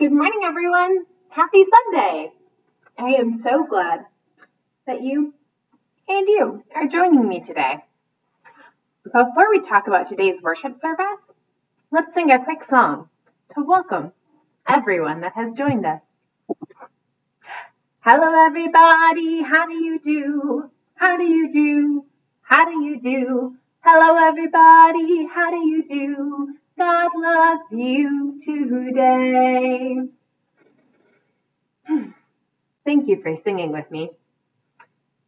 Good morning, everyone. Happy Sunday. I am so glad that you and you are joining me today. Before we talk about today's worship service, let's sing a quick song to welcome everyone that has joined us. Hello, everybody. How do you do? How do you do? How do you do? Hello, everybody. How do you do? God loves you today. Thank you for singing with me.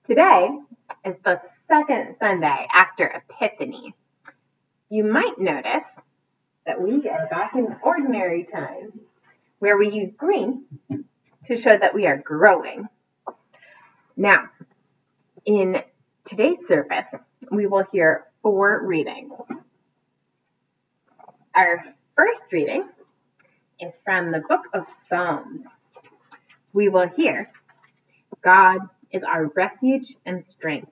Today is the second Sunday after Epiphany. You might notice that we are back in ordinary time, where we use green to show that we are growing. Now, in today's service, we will hear four readings. Our first reading is from the book of Psalms. We will hear God is our refuge and strength,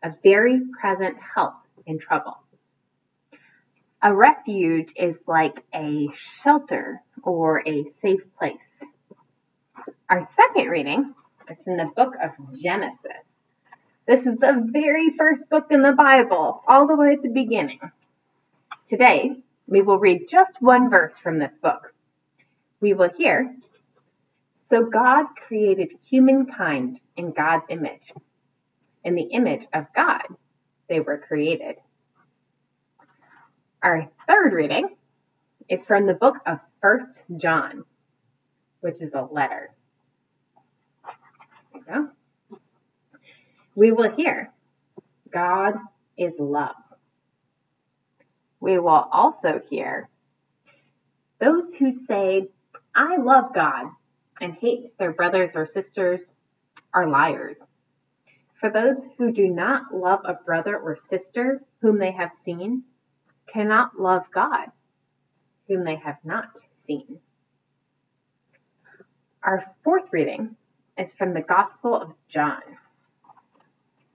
a very present help in trouble. A refuge is like a shelter or a safe place. Our second reading is in the book of Genesis. This is the very first book in the Bible, all the way at the beginning. Today, we will read just one verse from this book. We will hear So God created humankind in God's image. In the image of God, they were created. Our third reading is from the book of First John, which is a letter. There you go. We will hear God is love we will also hear those who say, I love God and hate their brothers or sisters are liars. For those who do not love a brother or sister whom they have seen cannot love God whom they have not seen. Our fourth reading is from the Gospel of John.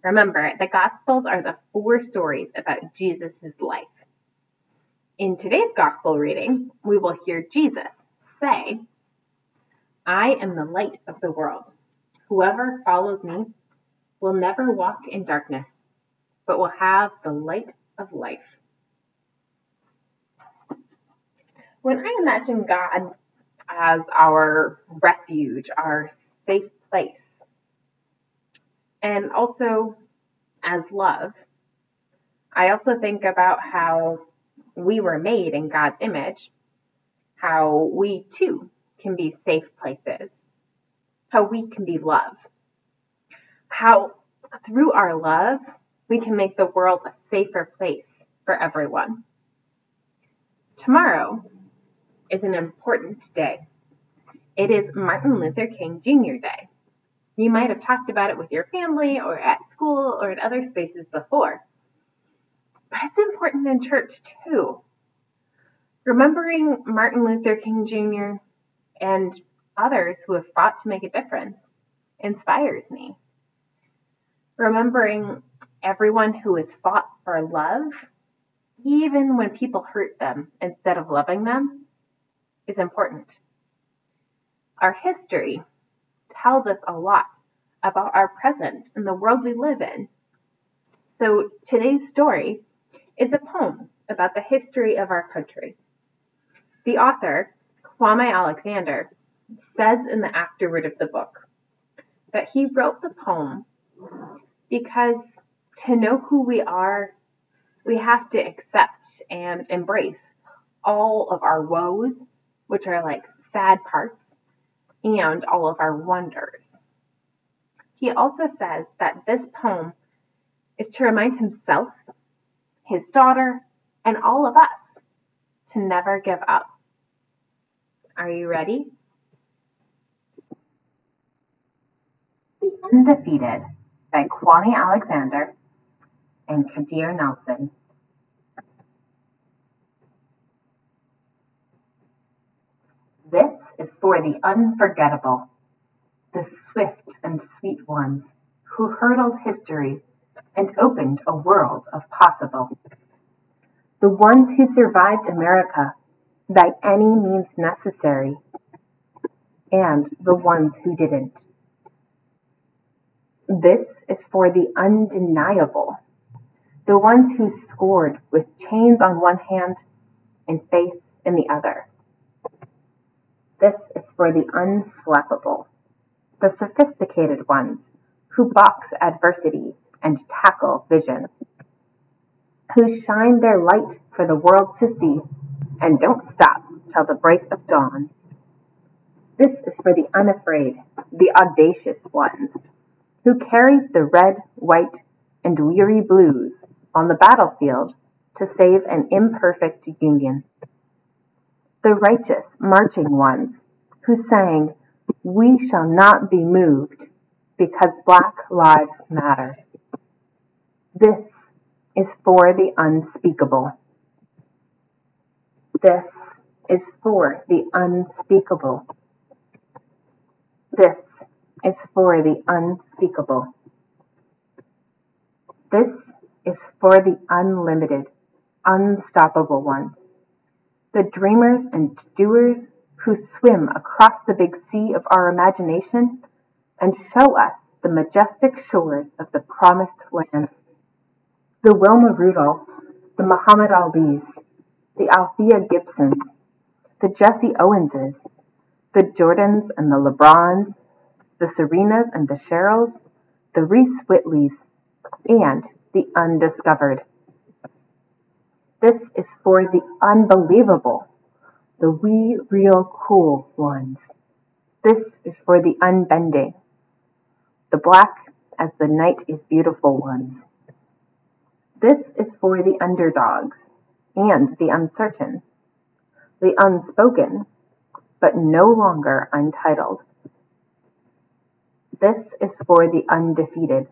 Remember, the Gospels are the four stories about Jesus' life. In today's gospel reading, we will hear Jesus say, I am the light of the world. Whoever follows me will never walk in darkness, but will have the light of life. When I imagine God as our refuge, our safe place, and also as love, I also think about how we were made in God's image, how we too can be safe places, how we can be love, how through our love, we can make the world a safer place for everyone. Tomorrow is an important day. It is Martin Luther King Jr. Day. You might have talked about it with your family or at school or in other spaces before. But it's important in church too. Remembering Martin Luther King Jr. and others who have fought to make a difference inspires me. Remembering everyone who has fought for love, even when people hurt them instead of loving them, is important. Our history tells us a lot about our present and the world we live in. So today's story is a poem about the history of our country. The author, Kwame Alexander, says in the afterword of the book that he wrote the poem because to know who we are, we have to accept and embrace all of our woes, which are like sad parts, and all of our wonders. He also says that this poem is to remind himself his daughter, and all of us to never give up. Are you ready? The Undefeated by Kwame Alexander and Kadir Nelson. This is for the unforgettable, the swift and sweet ones who hurdled history and opened a world of possible. The ones who survived America by any means necessary and the ones who didn't. This is for the undeniable, the ones who scored with chains on one hand and faith in the other. This is for the unflappable, the sophisticated ones who box adversity and tackle vision, who shine their light for the world to see and don't stop till the break of dawn. This is for the unafraid, the audacious ones who carried the red, white, and weary blues on the battlefield to save an imperfect union the righteous marching ones, who sang, We shall not be moved, because Black Lives Matter. This is for the unspeakable. This is for the unspeakable. This is for the unspeakable. This is for the unlimited, unstoppable ones the dreamers and doers who swim across the big sea of our imagination and show us the majestic shores of the promised land. The Wilma Rudolphs, the Muhammad Alis, the Althea Gibsons, the Jesse Owenses, the Jordans and the LeBrons, the Serenas and the Cheryls, the Reese Whitleys, and the undiscovered. This is for the unbelievable, the we real cool ones. This is for the unbending, the black as the night is beautiful ones. This is for the underdogs and the uncertain, the unspoken, but no longer untitled. This is for the undefeated.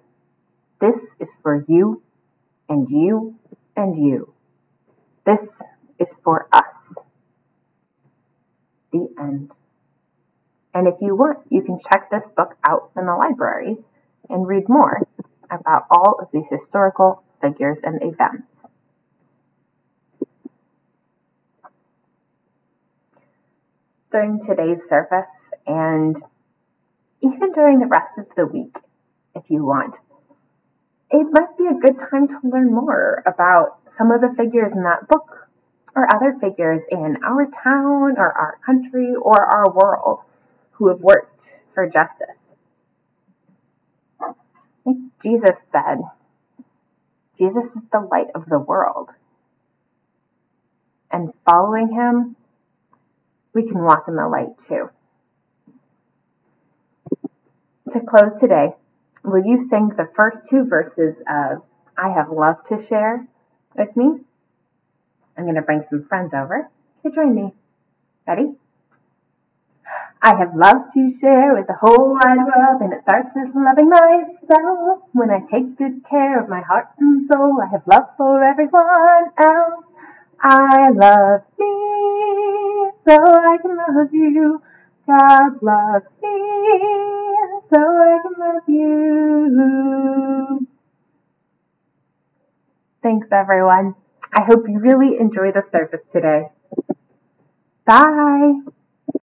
This is for you and you and you. This is for us. The end. And if you want, you can check this book out in the library and read more about all of these historical figures and events. During today's service and even during the rest of the week, if you want, it might be a good time to learn more about some of the figures in that book or other figures in our town or our country or our world who have worked for justice. Jesus said, Jesus is the light of the world. And following him, we can walk in the light too. To close today, will you sing the first two verses of I Have Love to Share with me? I'm going to bring some friends over to join me. Ready? I have love to share with the whole wide world, and it starts with loving myself. When I take good care of my heart and soul, I have love for everyone else. I love me, so I can love you. God loves me, so I can love you. Thanks, everyone. I hope you really enjoy the service today. Bye.